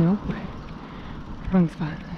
No way. Wrong spot.